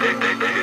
they, they, they